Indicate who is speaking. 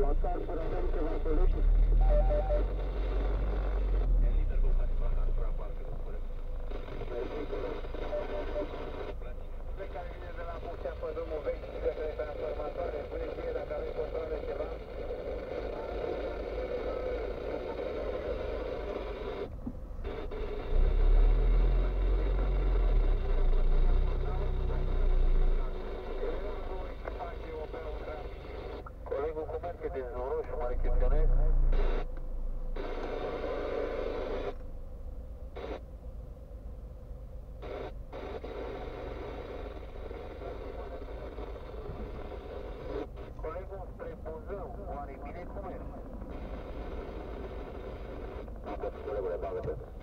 Speaker 1: Măcar până avem ceva colegi. care Zoroșu, mă rechiziționez? Colegul spre Buzău, oare bine cum merge? Colegule, bagă-te.